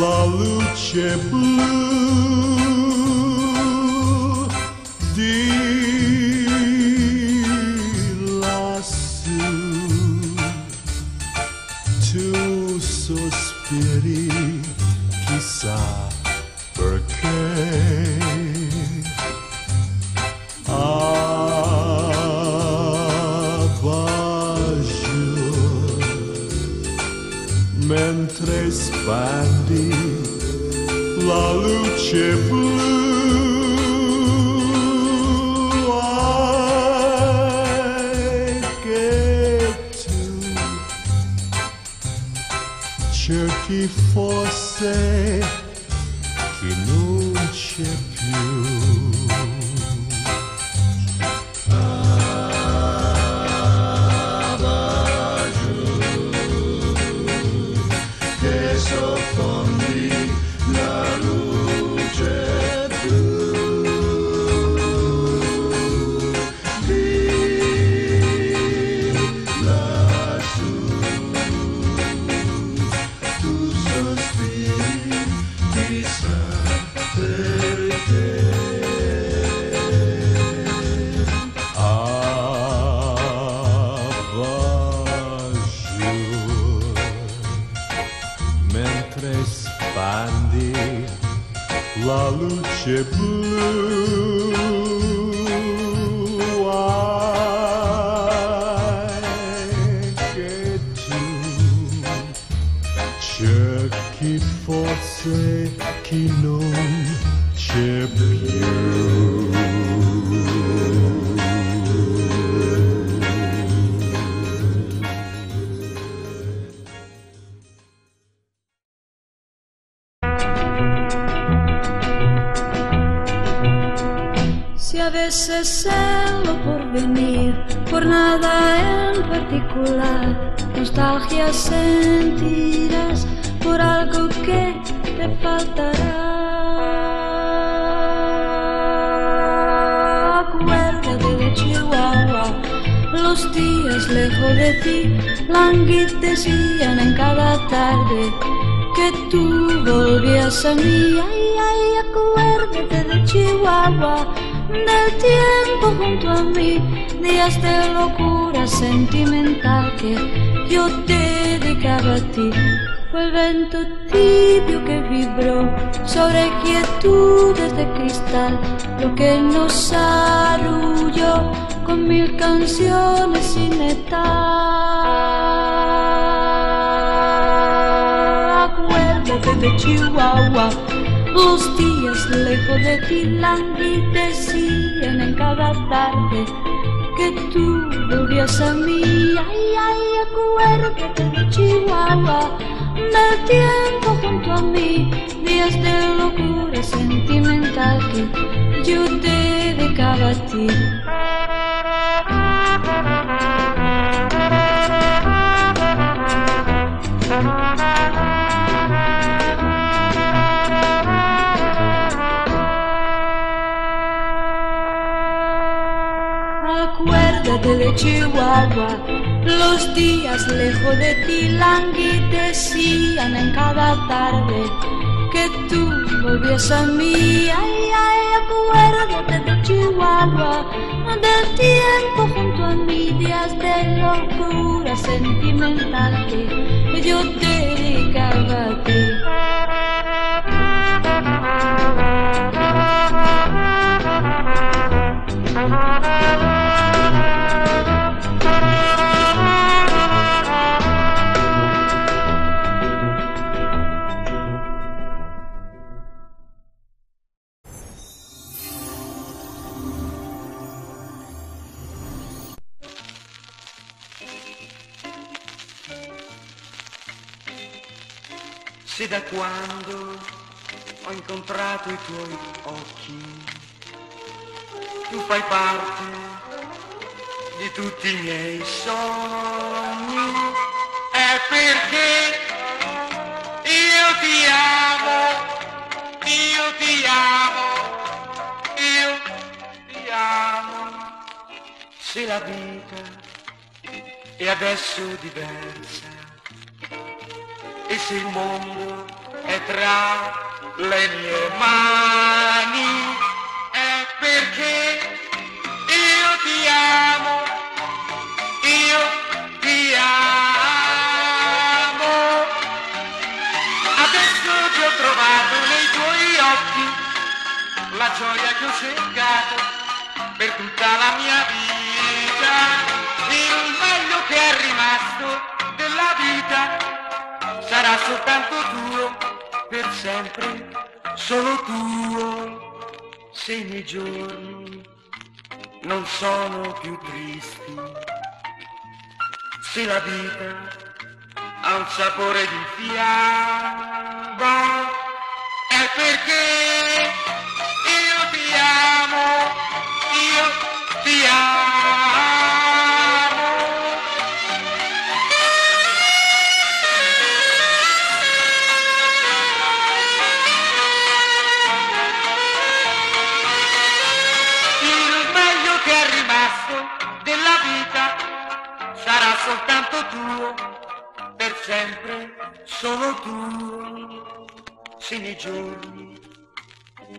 la luce fosse que no mentre spandi la luce blu. Chihuahua, los días lejos de ti languidecían en cada tarde que tú volvías a mí. Ay, ay, acuérdate de Chihuahua, del tiempo junto a mí, días de locura sentimental que yo te dedicaba a ti. El vento tibio que vibró sobre quietudes de cristal, lo que nos arrulló con mil canciones sin etar. Acuérdate de Chihuahua, los días lejos de ti languidecían en cada tarde que tú volvías a mí. Ay, ay, acuérdate de Chihuahua, del tiempo junto a mí, días de locura sentimental que yo te dedicaba a ti. Acuérdate de Chihuahua, los días lejos de ti languidecían en cada tarde que tú volvías a mí. Ay, ay, acuérdate de Chihuahua, del tiempo junto a mí, días de locura sentimental que yo te dedicaba a ti. Tuoi occhi, tu fai parte di tutti i miei sogni, è perché io ti amo, io ti amo, io ti amo. Se la vita è adesso diversa, e se il mondo è tra le mie mani è perché io ti amo, io ti amo. Adesso ti ho trovato nei tuoi occhi la gioia che ho cercato per tutta la mia vita, il meglio che è rimasto della vita sarà soltanto tuo per sempre, solo tuo. Se i miei giorni non sono più tristi, se la vita ha un sapore di fiaba, è perché Giorni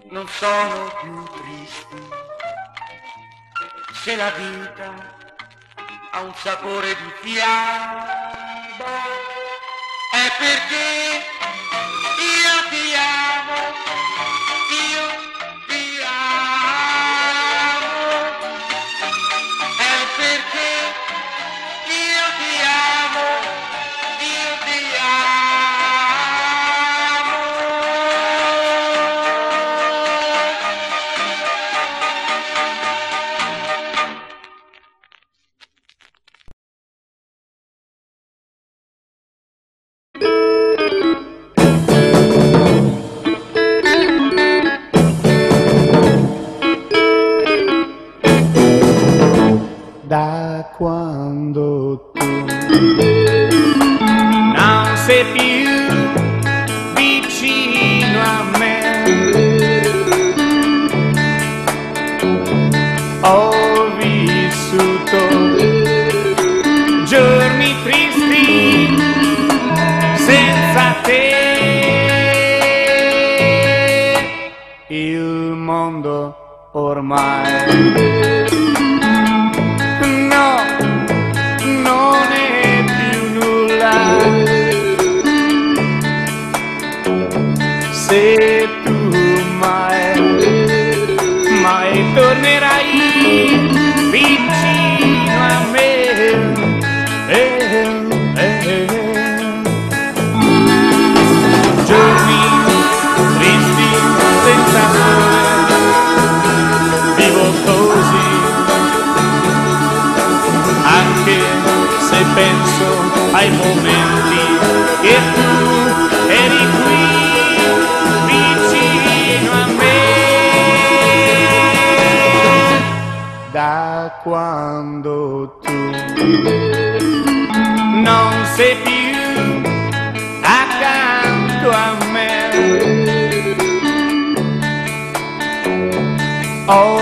non sono più tristi, se la vita ha un sapore di fiaba, è perché Il mondo ormai no, non è più nulla. Se penso ai momenti che tu eri qui vicino a me. da quando tu Non sei più accanto a me. Ho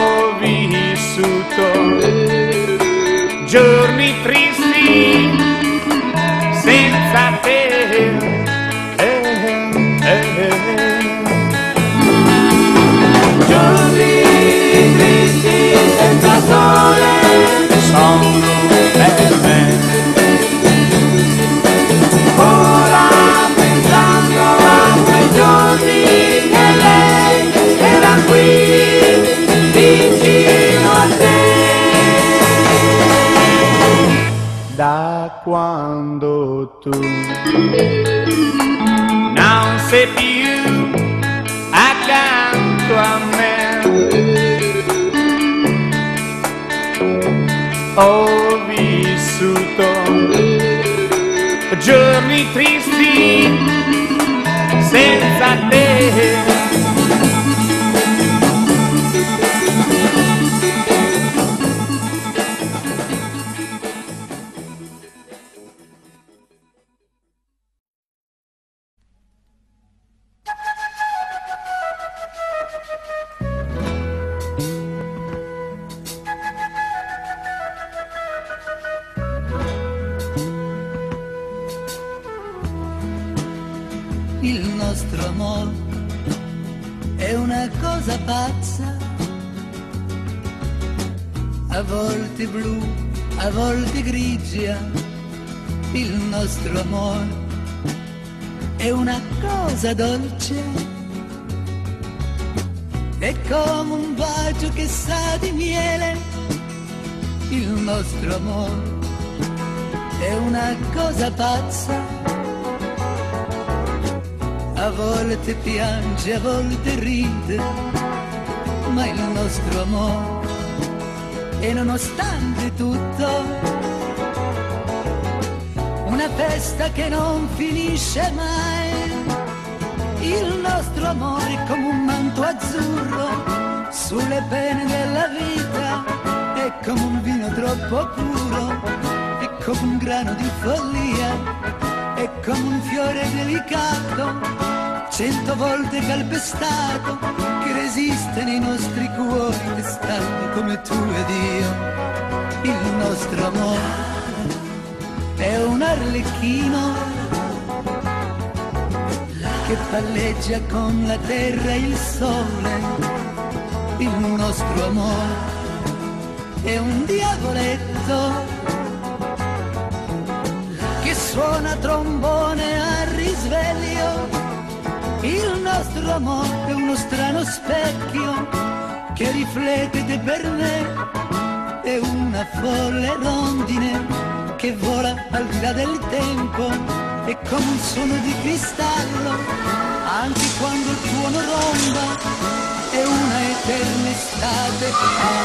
non sei più accanto a me. Ho vissuto giorni tristi senza te. Volte blu, a volte grigia, il nostro amore è una cosa dolce, è come un bacio che sa di miele, il nostro amore è una cosa pazza. A volte piange, a volte ride, ma il nostro amore è nonostante tutto una festa che non finisce mai. Il nostro amore come un manto azzurro sulle pene della vita, è come un vino troppo puro, è come un grano di follia, è come un fiore delicato cento volte calpestato, che resiste nei nostri cuori d'estate come tu ed io. Il nostro amore è un arlecchino che palleggia con la terra e il sole. Il nostro amore è un diavoletto che suona trombone a risveglio il nostro amore è uno strano specchio che riflette per me. È una folle rondine che vola al di là del tempo. È come un suono di cristallo, anche quando il tuono romba. È una eterna estate.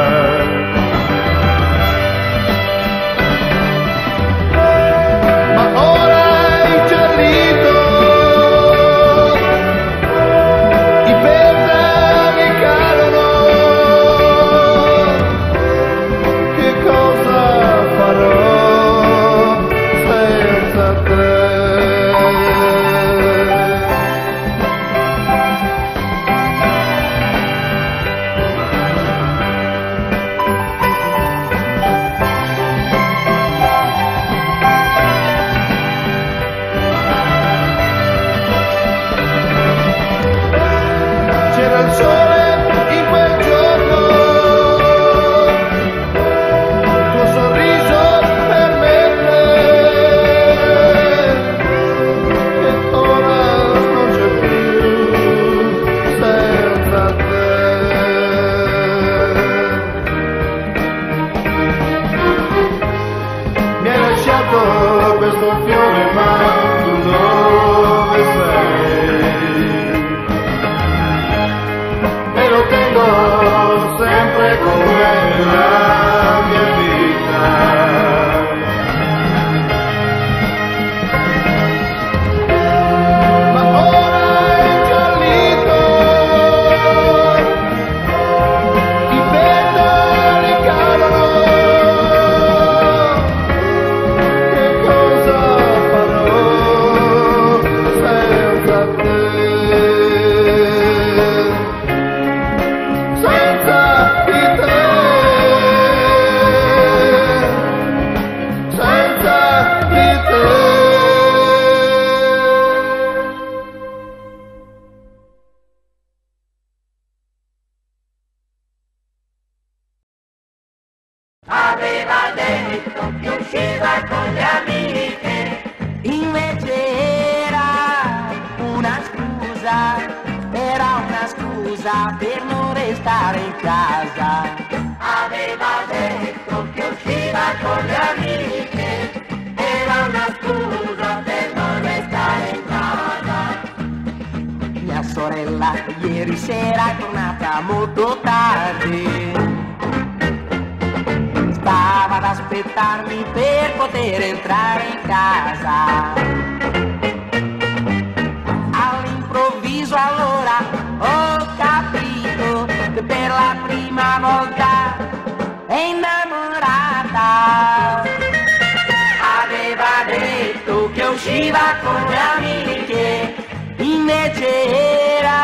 ieri sera è tornata molto tardi. Stava ad aspettarmi per poter entrare in casa. All'improvviso allora ho capito che per la prima volta è innamorata. Aveva detto che usciva con le amiche, invece era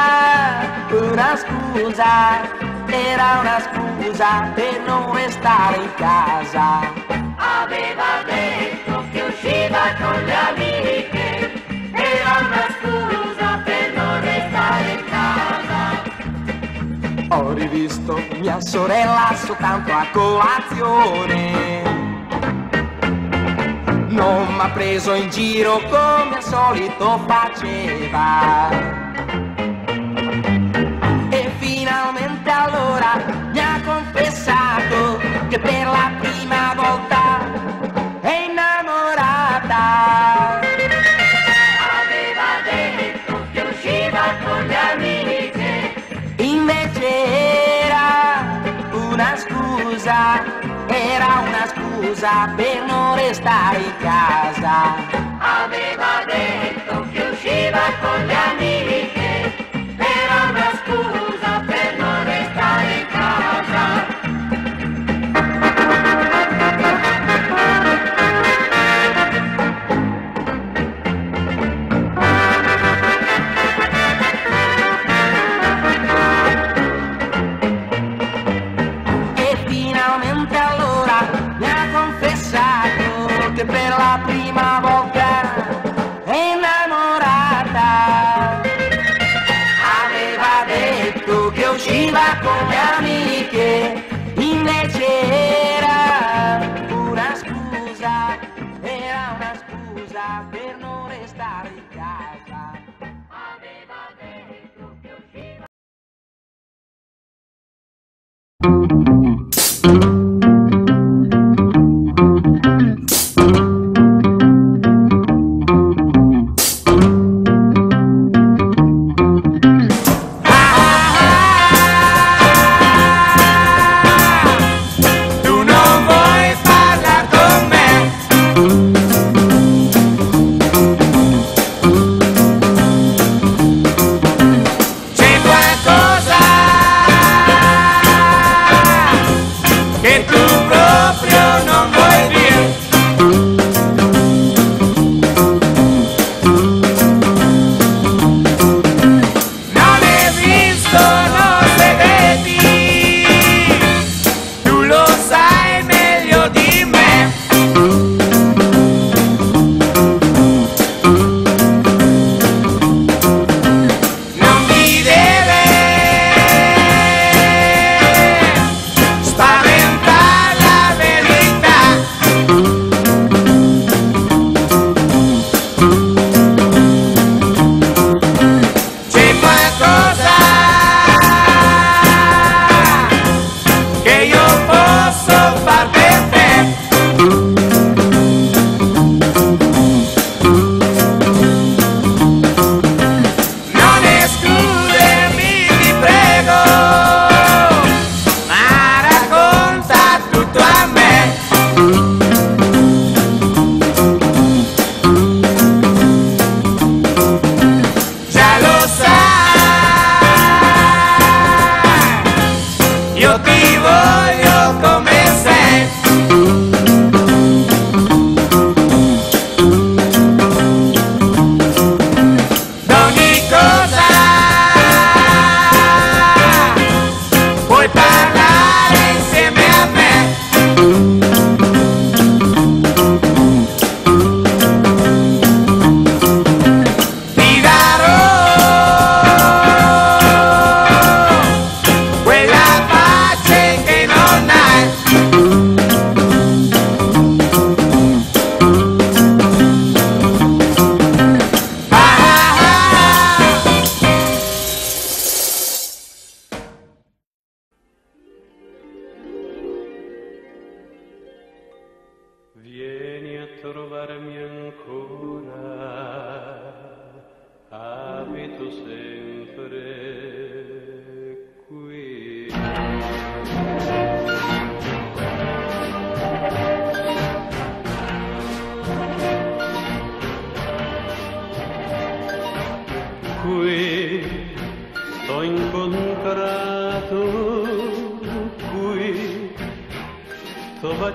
una scusa, era una scusa per non restare in casa. Aveva detto che usciva con le amiche, era una scusa per non restare in casa. Ho rivisto mia sorella soltanto a colazione. Non m'ha preso in giro come al solito faceva. Scusa per non restare in casa. aveva detto che usciva con le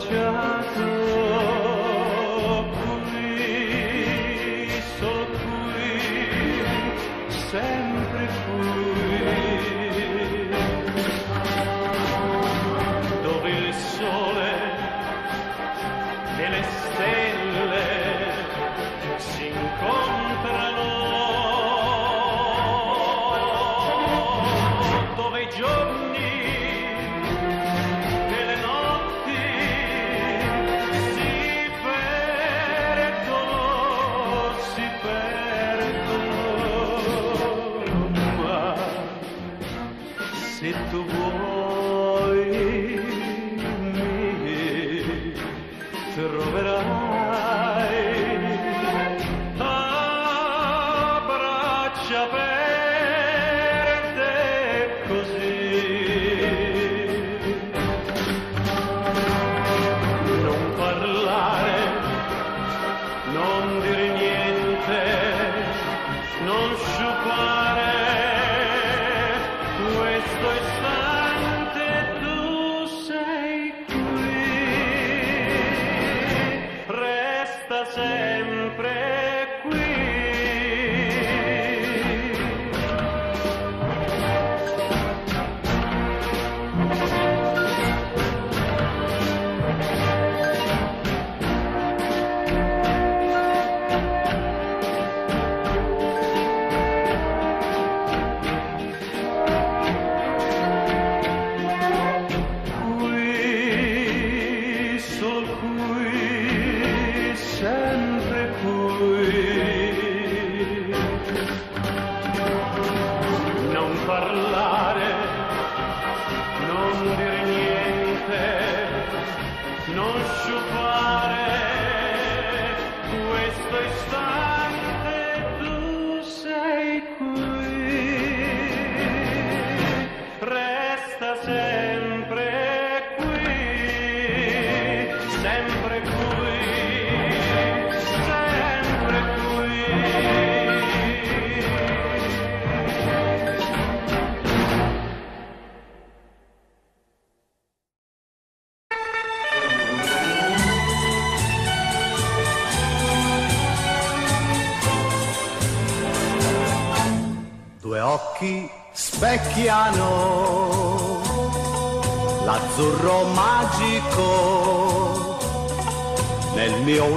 just se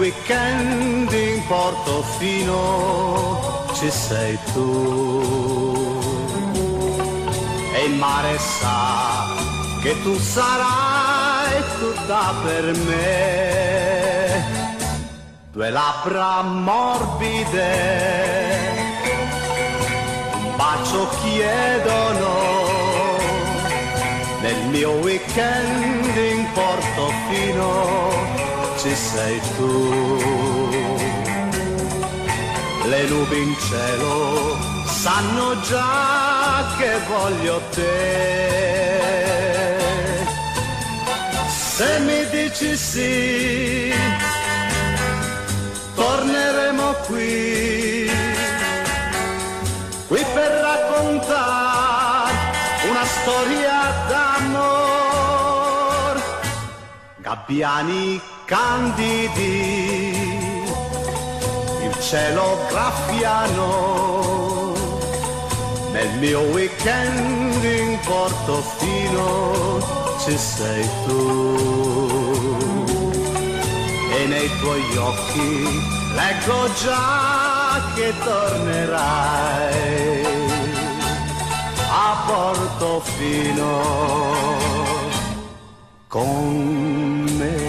weekend in Portofino ci sei tu. E il mare sa che tu sarai tutta per me. Due labbra morbide un bacio chiedono. Nel mio weekend sei tu. Le nubi in cielo sanno già che voglio te. Se mi dici sì torneremo qui. Qui per raccontare una storia d'amor. Gabbiani candidi, il cielo graffiano, nel mio weekend in Portofino ci sei tu e nei tuoi occhi leggo già che tornerai a Portofino con me.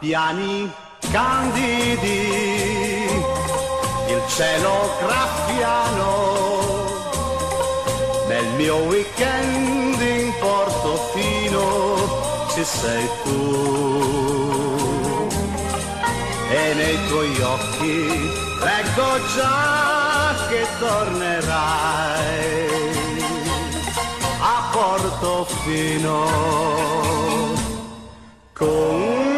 Gabbiani candidi, il cielo graffiano, nel mio weekend in Portofino ci sei tu. E nei tuoi occhi leggo già che tornerai a Portofino con